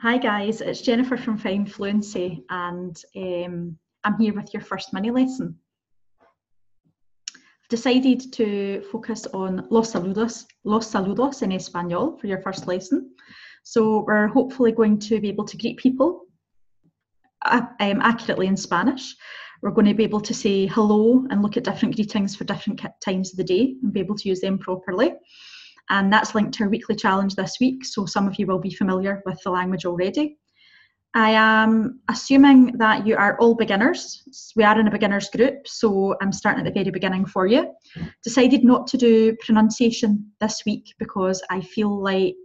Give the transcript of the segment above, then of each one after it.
Hi guys, it's Jennifer from Fine Fluency and um, I'm here with your first mini lesson. I've decided to focus on los saludos, los saludos in Espanol for your first lesson. So we're hopefully going to be able to greet people uh, um, accurately in Spanish. We're going to be able to say hello and look at different greetings for different times of the day and be able to use them properly and that's linked to our weekly challenge this week, so some of you will be familiar with the language already. I am assuming that you are all beginners. We are in a beginners group, so I'm starting at the very beginning for you. Decided not to do pronunciation this week because I feel like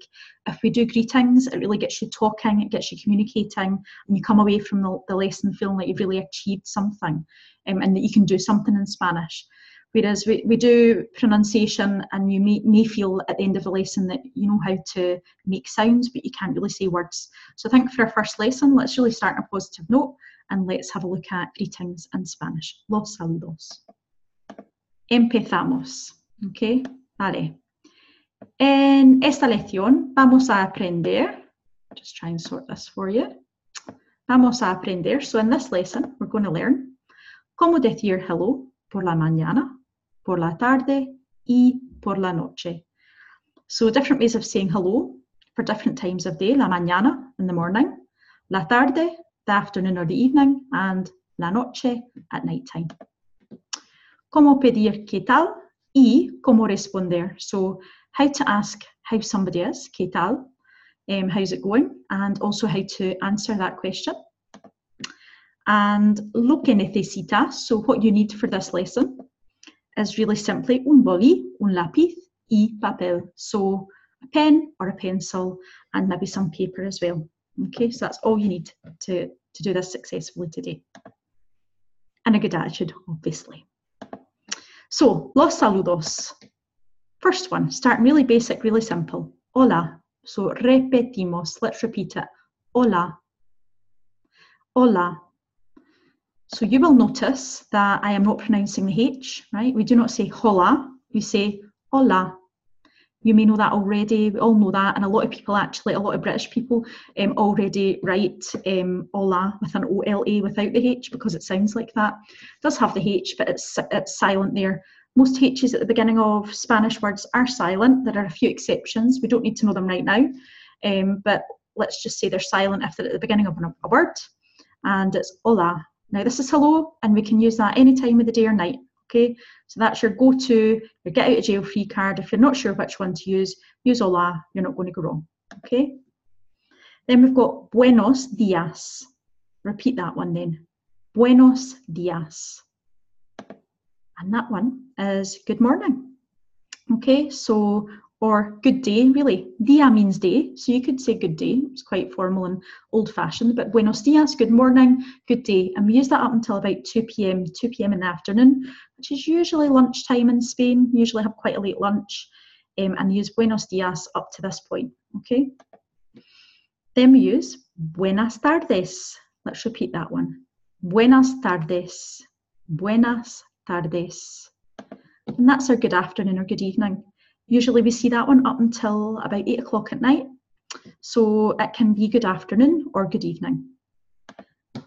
if we do greetings, it really gets you talking, it gets you communicating, and you come away from the, the lesson feeling like you've really achieved something um, and that you can do something in Spanish. Whereas we, we do pronunciation and you may, may feel at the end of a lesson that you know how to make sounds, but you can't really say words. So I think for our first lesson, let's really start on a positive note and let's have a look at greetings in Spanish. Los saludos. Empezamos. Okay, vale. En esta lección vamos a aprender, just try and sort this for you. Vamos a aprender, so in this lesson, we're going to learn cómo decir hello por la mañana por la tarde y por la noche. So different ways of saying hello for different times of day, la mañana in the morning, la tarde, the afternoon or the evening, and la noche at night time. Cómo pedir qué tal y cómo responder. So how to ask how somebody is, qué tal, um, how's it going, and also how to answer that question. And lo que necesitas, so what you need for this lesson, is really simply un boli, un lápiz y papel. So a pen or a pencil and maybe some paper as well. Okay, so that's all you need to, to do this successfully today. And a good attitude, obviously. So, los saludos. First one, start really basic, really simple. Hola. So repetimos, let's repeat it. Hola. Hola. So you will notice that I am not pronouncing the H, right? We do not say hola, we say hola. You may know that already, we all know that, and a lot of people actually, a lot of British people um, already write um, hola with an O-L-A without the H because it sounds like that. It does have the H, but it's, it's silent there. Most H's at the beginning of Spanish words are silent. There are a few exceptions. We don't need to know them right now, um, but let's just say they're silent if they're at the beginning of a word. And it's hola, now this is hello, and we can use that any time of the day or night. Okay, so that's your go-to, your get out of jail free card. If you're not sure which one to use, use hola, you're not going to go wrong. Okay. Then we've got buenos dias. Repeat that one then. Buenos dias. And that one is good morning. Okay, so or good day, really. Dia means day, so you could say good day. It's quite formal and old fashioned, but buenos dias, good morning, good day. And we use that up until about 2 p.m., 2 p.m. in the afternoon, which is usually lunchtime in Spain. We usually have quite a late lunch um, and use buenos dias up to this point, okay? Then we use buenas tardes. Let's repeat that one. Buenas tardes. Buenas tardes. And that's our good afternoon or good evening. Usually we see that one up until about eight o'clock at night. So it can be good afternoon or good evening.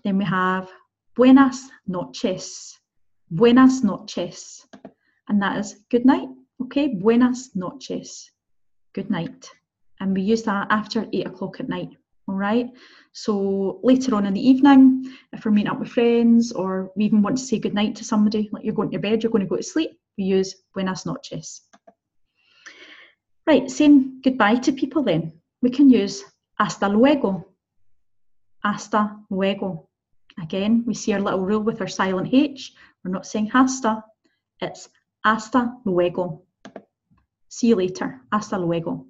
Then we have buenas noches. Buenas noches. And that is good night. Okay, buenas noches. Good night. And we use that after eight o'clock at night. All right. So later on in the evening, if we're meeting up with friends or we even want to say good night to somebody, like you're going to your bed, you're going to go to sleep, we use buenas noches. Right, saying goodbye to people then. We can use hasta luego. Hasta luego. Again, we see our little rule with our silent H. We're not saying hasta, it's hasta luego. See you later. Hasta luego.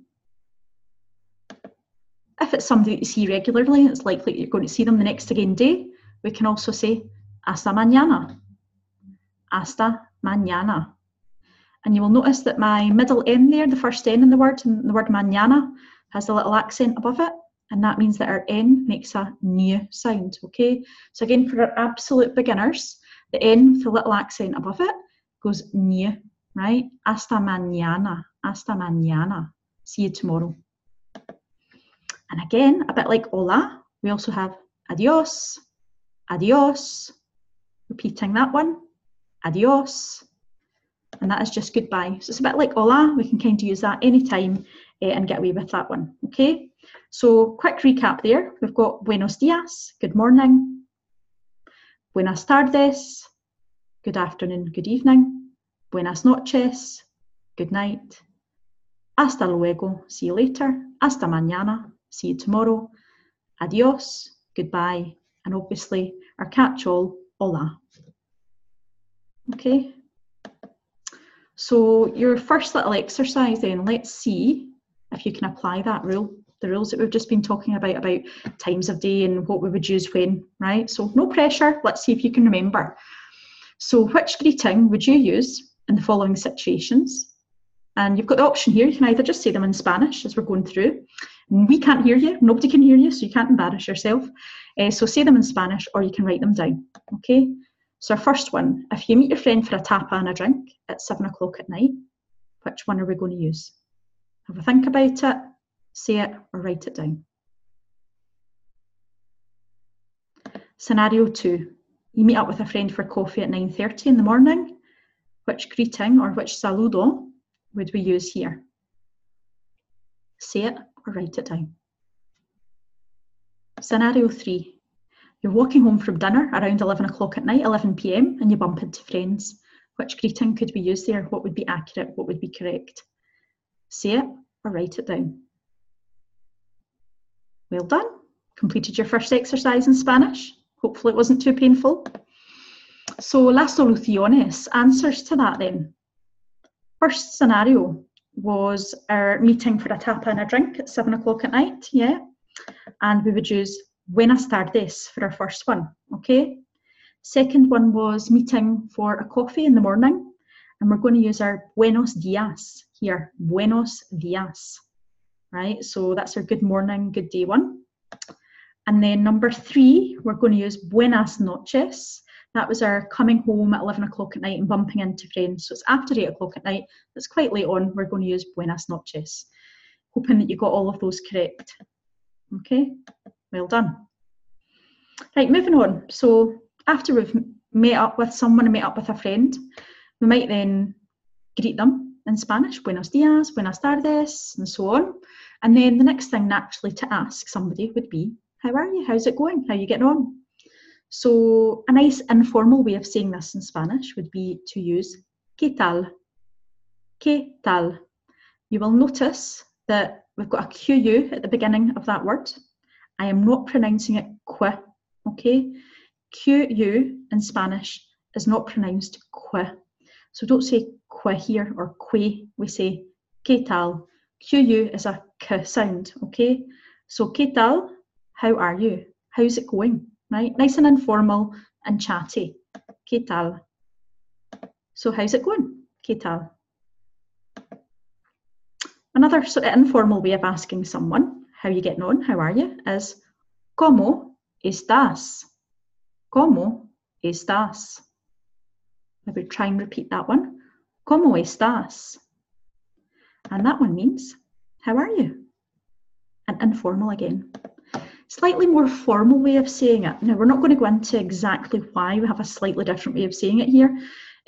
If it's somebody that you see regularly, it's likely you're going to see them the next again day, we can also say hasta mañana. Hasta mañana. And you will notice that my middle N there, the first N in the word, the word mañana, has a little accent above it. And that means that our N makes a new sound, okay? So again, for our absolute beginners, the N with a little accent above it goes new, right? Hasta mañana, hasta mañana. See you tomorrow. And again, a bit like hola, we also have adios, adios, repeating that one, adios, and that is just goodbye. So it's a bit like hola, we can kind of use that anytime uh, and get away with that one, okay? So quick recap there, we've got buenos dias, good morning, buenas tardes, good afternoon, good evening, buenas noches, good night, hasta luego, see you later, hasta mañana, see you tomorrow, adios, goodbye, and obviously our catch-all, hola. Okay, so your first little exercise then, let's see if you can apply that rule, the rules that we've just been talking about, about times of day and what we would use when, right? So no pressure, let's see if you can remember. So which greeting would you use in the following situations? And you've got the option here, you can either just say them in Spanish as we're going through. We can't hear you, nobody can hear you, so you can't embarrass yourself. Uh, so say them in Spanish or you can write them down, okay? So our first one, if you meet your friend for a tapa and a drink at seven o'clock at night, which one are we going to use? Have a think about it, say it or write it down. Scenario two, you meet up with a friend for coffee at 9.30 in the morning. Which greeting or which saludo would we use here? Say it or write it down. Scenario three, you're walking home from dinner around 11 o'clock at night, 11 pm, and you bump into friends. Which greeting could we use there? What would be accurate? What would be correct? Say it or write it down. Well done. Completed your first exercise in Spanish. Hopefully it wasn't too painful. So las soluciones, answers to that then. First scenario was our meeting for a tapa and a drink at seven o'clock at night, yeah? And we would use buenas tardes for our first one, okay? Second one was meeting for a coffee in the morning, and we're going to use our buenos dias here, buenos dias, right? So that's our good morning, good day one. And then number three, we're going to use buenas noches. That was our coming home at 11 o'clock at night and bumping into friends. So it's after 8 o'clock at night. It's quite late on. We're going to use buenas noches. Hoping that you got all of those correct. Okay. Well done. Right, moving on. So after we've met up with someone and met up with a friend, we might then greet them in Spanish, buenos dias, buenas tardes, and so on. And then the next thing naturally to ask somebody would be, how are you? How's it going? How are you getting on? So a nice informal way of saying this in Spanish would be to use ¿qué tal? ¿Qué tal? You will notice that we've got a QU at the beginning of that word I am not pronouncing it que, okay? QU in Spanish is not pronounced que. So don't say que here or que, we say que tal. QU is a k sound, okay? So que tal, how are you? How's it going? Right? Nice and informal and chatty. Que tal? So how's it going? Que tal? Another sort of informal way of asking someone how you getting on, how are you, is ¿Cómo estás? ¿Cómo estás? Maybe try and repeat that one. ¿Cómo estás? And that one means, how are you? And informal again. Slightly more formal way of saying it. Now, we're not going to go into exactly why we have a slightly different way of saying it here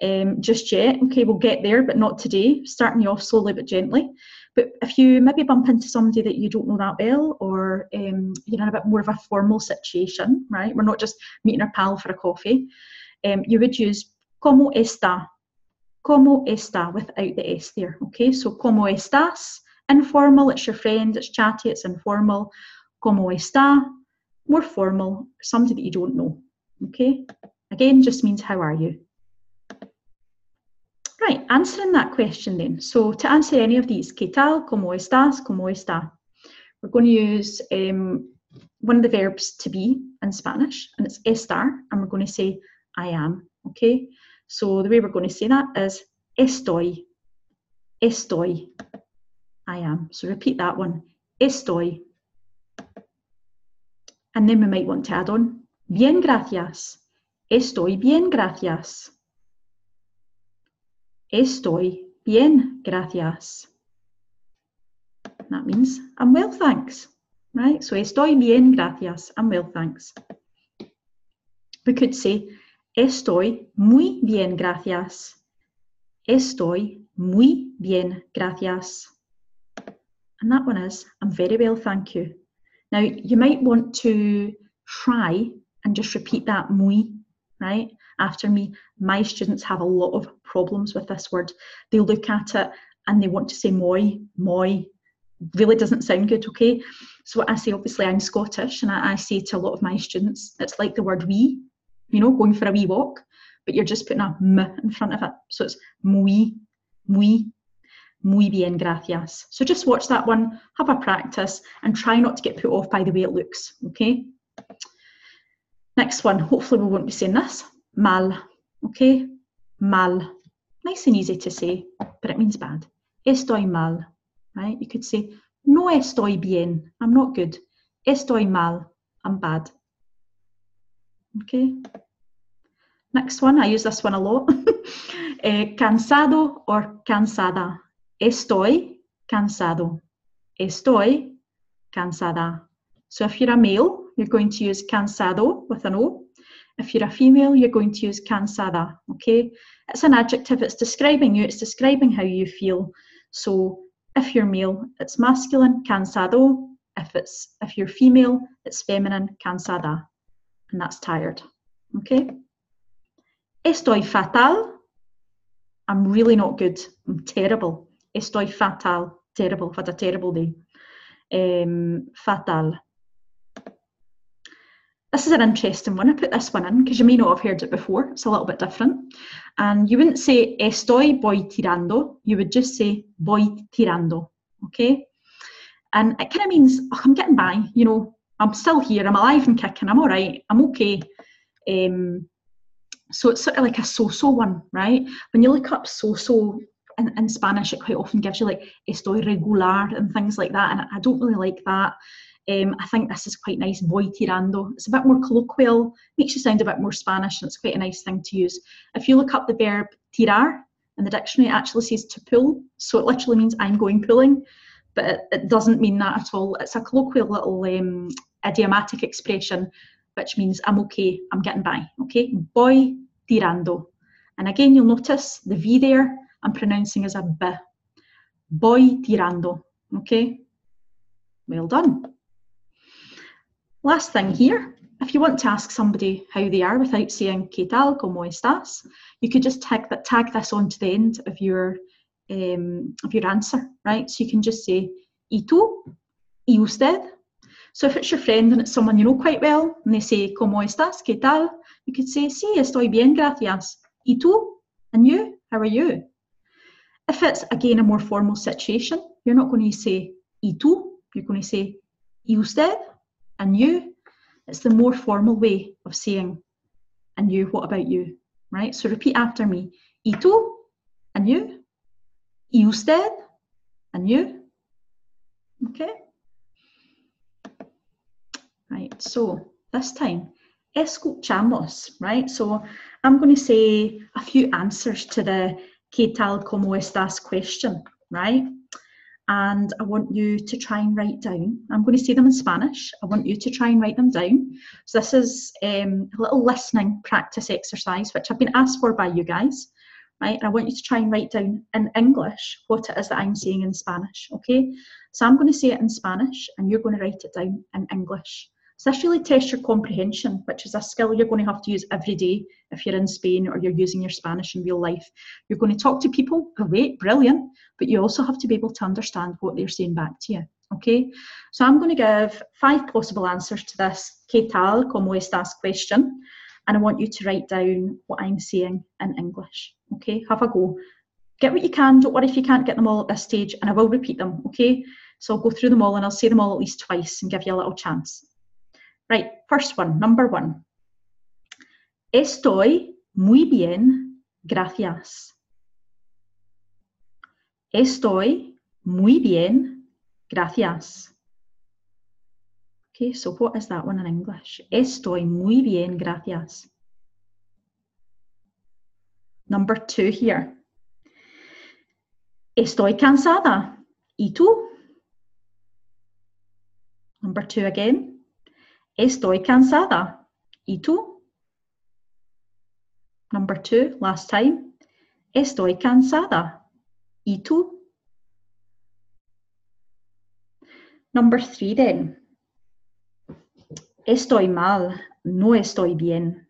um, just yet. Okay, we'll get there, but not today. Starting you off slowly but gently. But if you maybe bump into somebody that you don't know that well, or um, you're in a bit more of a formal situation, right? We're not just meeting a pal for a coffee. Um, you would use como está, como está without the s there. Okay, so como estás, informal. It's your friend. It's chatty. It's informal. Como está, more formal. Somebody that you don't know. Okay, again, just means how are you. Right, answering that question then. So to answer any of these, ¿qué tal? ¿Cómo estás? ¿Cómo está? We're going to use um, one of the verbs to be in Spanish, and it's estar, and we're going to say I am, okay? So the way we're going to say that is estoy, estoy, I am. So repeat that one, estoy. And then we might want to add on, bien gracias, estoy bien gracias. Estoy bien, gracias. That means I'm well, thanks. right? So estoy bien, gracias. I'm well, thanks. We could say estoy muy bien, gracias. Estoy muy bien, gracias. And that one is I'm very well, thank you. Now, you might want to try and just repeat that muy, right? After me, my students have a lot of problems with this word. They look at it and they want to say moi, moi. Really doesn't sound good, okay? So I say, obviously, I'm Scottish, and I, I say to a lot of my students, it's like the word we, you know, going for a wee walk, but you're just putting a m in front of it. So it's muy, muy, muy bien, gracias. So just watch that one, have a practice, and try not to get put off by the way it looks, okay? Next one, hopefully we won't be saying this. Mal, okay? Mal. Nice and easy to say, but it means bad. Estoy mal, right? You could say, no estoy bien, I'm not good. Estoy mal, I'm bad. Okay? Next one, I use this one a lot. eh, cansado or cansada. Estoy cansado. Estoy cansada. So if you're a male, you're going to use cansado with an O. If you're a female, you're going to use cansada, okay? It's an adjective, it's describing you, it's describing how you feel. So if you're male, it's masculine, cansado. If it's if you're female, it's feminine, cansada. And that's tired. Okay? Estoy fatal. I'm really not good. I'm terrible. Estoy fatal. Terrible. I've had a terrible day. Um, fatal. This is an interesting one. I put this one in because you may not have heard it before. It's a little bit different. And you wouldn't say estoy voy tirando, you would just say voy tirando. Okay? And it kind of means oh, I'm getting by, you know, I'm still here, I'm alive and kicking, I'm all right, I'm okay. Um, so it's sort of like a so so one, right? When you look up so so in, in Spanish, it quite often gives you like estoy regular and things like that. And I don't really like that. Um, I think this is quite nice, voy tirando. It's a bit more colloquial, makes you sound a bit more Spanish, and it's quite a nice thing to use. If you look up the verb tirar in the dictionary, it actually says to pull, so it literally means I'm going pulling, but it, it doesn't mean that at all. It's a colloquial little um, idiomatic expression, which means I'm okay, I'm getting by. Okay, voy tirando. And again, you'll notice the V there, I'm pronouncing as a B. Voy tirando. Okay, well done. Last thing here, if you want to ask somebody how they are without saying ¿qué tal? ¿Cómo estás? You could just tag that tag this on to the end of your um, of your answer, right? So you can just say ¿y tú? ¿y usted? So if it's your friend and it's someone you know quite well, and they say ¿cómo estás? ¿qué tal? You could say sí, estoy bien, gracias. ¿Y tú? And you? How are you? If it's again a more formal situation, you're not going to say ¿y tú? You're going to say ¿y usted? And you, it's the more formal way of saying, and you, what about you? Right? So repeat after me. Y tú, and you. Y usted, and you. Okay? Right, so this time, escuchamos, right? So I'm going to say a few answers to the ¿Qué tal, cómo estás question, right? And I want you to try and write down. I'm going to say them in Spanish. I want you to try and write them down. So this is um, a little listening practice exercise, which I've been asked for by you guys, right? And I want you to try and write down in English what it is that I'm saying in Spanish, okay? So I'm going to say it in Spanish, and you're going to write it down in English. This really tests your comprehension, which is a skill you're going to have to use every day if you're in Spain or you're using your Spanish in real life. You're going to talk to people, great, brilliant, but you also have to be able to understand what they're saying back to you. Okay, so I'm going to give five possible answers to this ¿Qué tal? ¿Cómo estás? question, and I want you to write down what I'm saying in English. Okay, have a go. Get what you can, don't worry if you can't get them all at this stage, and I will repeat them. Okay, so I'll go through them all and I'll say them all at least twice and give you a little chance. Right, first one, number one. Estoy muy bien, gracias. Estoy muy bien, gracias. Okay, so what is that one in English? Estoy muy bien, gracias. Number two here. Estoy cansada. ¿Y tú? Number two again. Estoy cansada. ¿Y tú? Number two, last time. Estoy cansada. ¿Y tú? Number three then. Estoy mal, no estoy bien.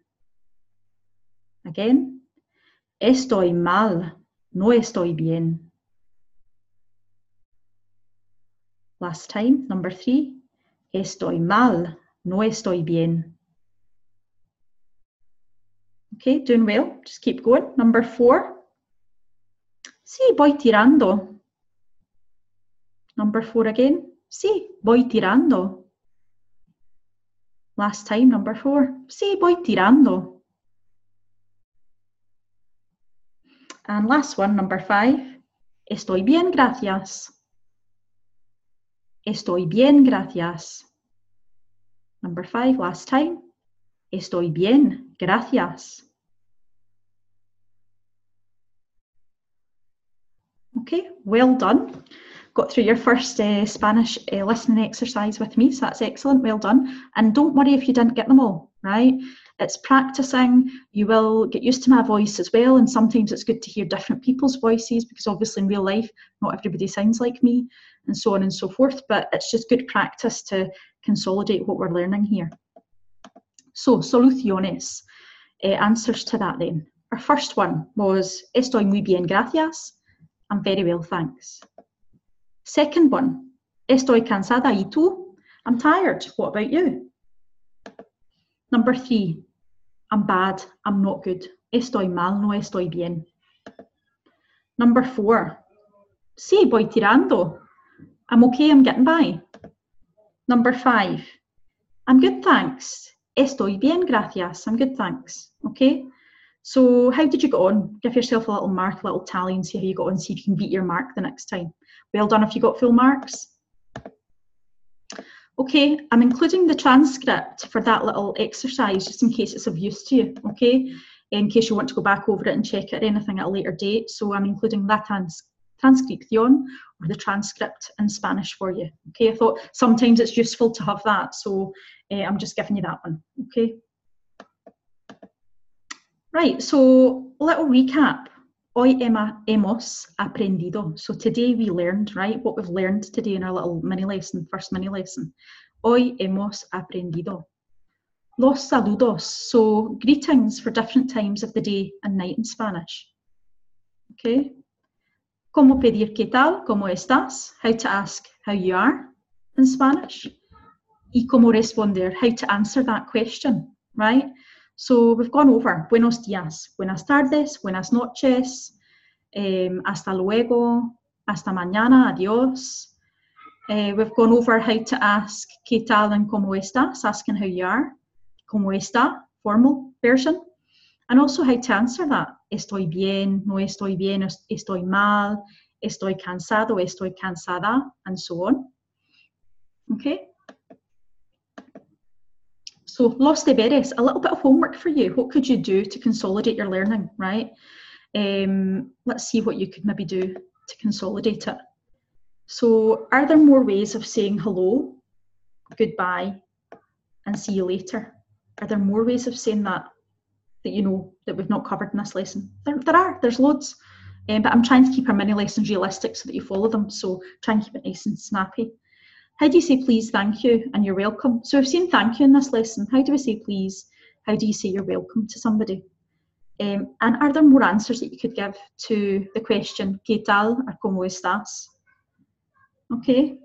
Again. Estoy mal, no estoy bien. Last time, number three. Estoy mal, no estoy bien. Okay, doing well. Just keep going. Number four. Sí, voy tirando. Number four again. Sí, voy tirando. Last time, number four. Sí, voy tirando. And last one, number five. Estoy bien, gracias. Estoy bien, gracias. Number five, last time. Estoy bien, gracias. Okay, well done. Got through your first uh, Spanish uh, listening exercise with me, so that's excellent, well done. And don't worry if you didn't get them all, right? It's practicing, you will get used to my voice as well, and sometimes it's good to hear different people's voices because obviously in real life, not everybody sounds like me, and so on and so forth, but it's just good practice to consolidate what we're learning here. So, soluciones, uh, answers to that then. Our first one was Estoy muy bien, gracias. I'm very well, thanks. Second one, estoy cansada y tú? I'm tired. What about you? Number three, I'm bad. I'm not good. Estoy mal, no estoy bien. Number four, sí, voy tirando. I'm okay, I'm getting by. Number five, I'm good, thanks. Estoy bien, gracias. I'm good, thanks. Okay? So, how did you get on? Give yourself a little mark, a little tally, and see how you got on. See if you can beat your mark the next time. Well done if you got full marks. Okay, I'm including the transcript for that little exercise just in case it's of use to you, okay? In case you want to go back over it and check it or anything at a later date. So I'm including that trans transcripción or the transcript in Spanish for you. Okay, I thought sometimes it's useful to have that, so uh, I'm just giving you that one. Okay. Right, so little recap. Hoy hemos aprendido. So today we learned, right, what we've learned today in our little mini lesson, first mini lesson. Hoy hemos aprendido. Los saludos, so greetings for different times of the day and night in Spanish. Okay. Como pedir qué tal, cómo estás, how to ask how you are? In Spanish. Y cómo responder, how to answer that question, right? So we've gone over. Buenos días, buenas tardes, buenas noches, um, hasta luego, hasta mañana, adiós. Uh, we've gone over how to ask qué tal and cómo estás, asking how you are, cómo está, formal version, and also how to answer that. Estoy bien, no estoy bien, estoy mal, estoy cansado, estoy cansada, and so on. Okay. So los deberes, a little bit of homework for you. What could you do to consolidate your learning, right? Um, let's see what you could maybe do to consolidate it. So are there more ways of saying hello, goodbye, and see you later? Are there more ways of saying that that you know that we've not covered in this lesson? There, there are, there's loads. Um, but I'm trying to keep our mini lessons realistic so that you follow them. So try and keep it nice and snappy. How do you say please, thank you, and you're welcome? So we've seen thank you in this lesson. How do we say please? How do you say you're welcome to somebody? Um, and are there more answers that you could give to the question, ¿Qué tal or cómo estás? Okay.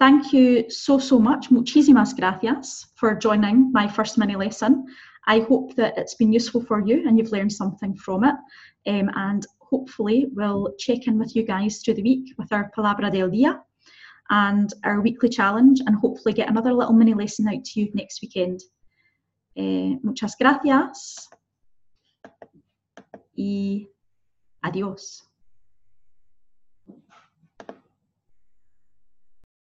Thank you so, so much. Muchísimas gracias for joining my first mini lesson. I hope that it's been useful for you and you've learned something from it. Um, and hopefully we'll check in with you guys through the week with our Palabra del Dia and our weekly challenge and hopefully get another little mini lesson out to you next weekend. Eh, muchas gracias y adiós.